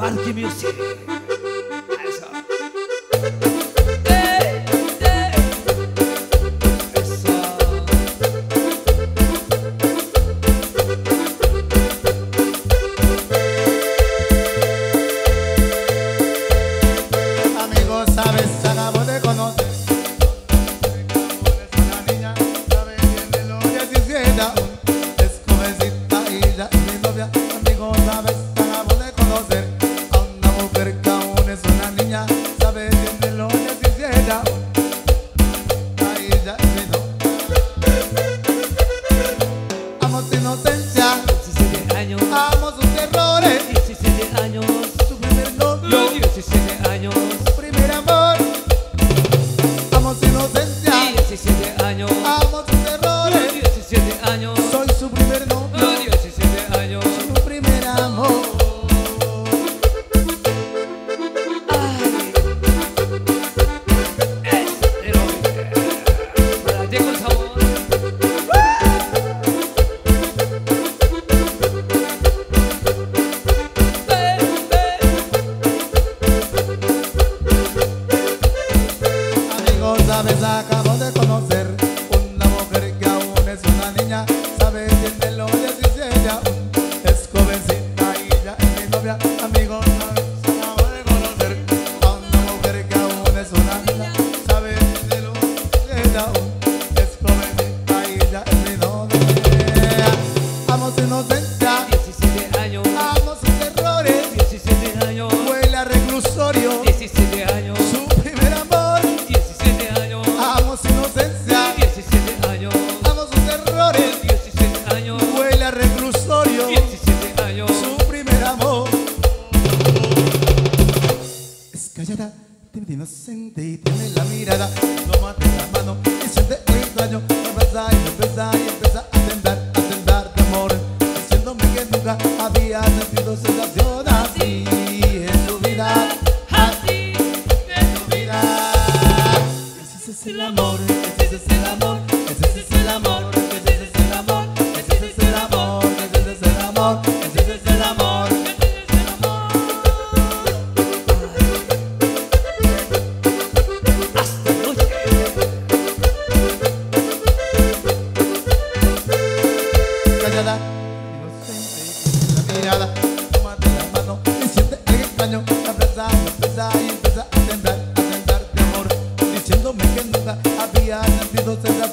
Bark music. Lord. diária, se você já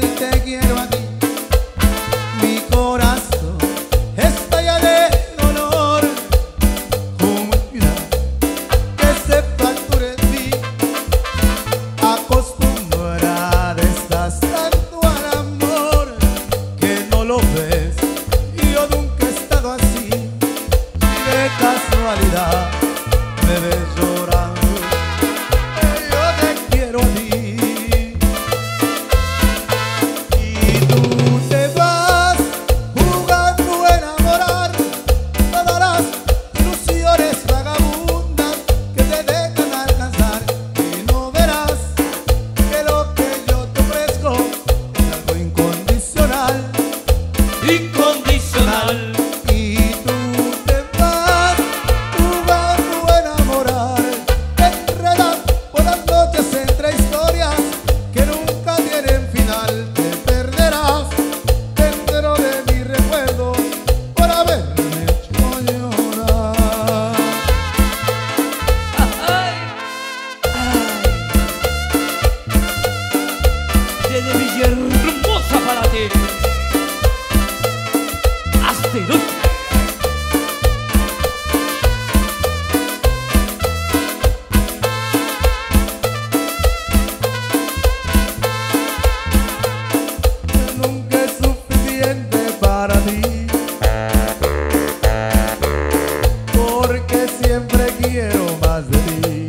te quiero a ti. Nunca es suficiente para ti, porque siempre quiero más de ti.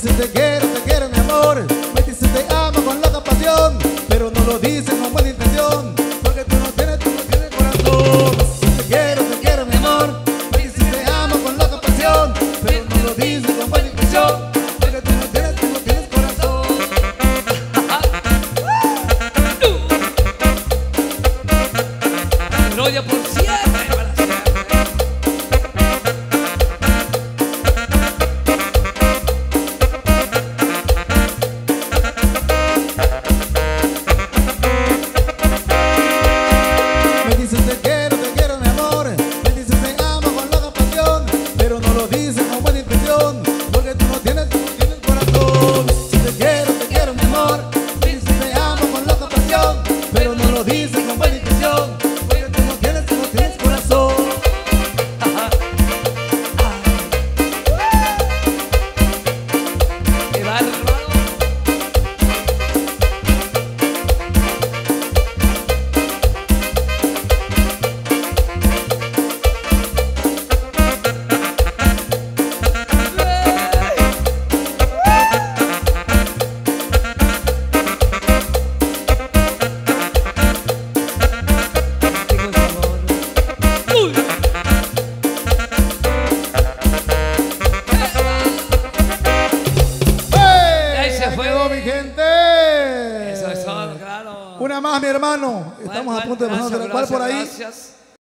dice te quiero, te quiero mi amor, me dice te amo con loca pasión, pero no lo dice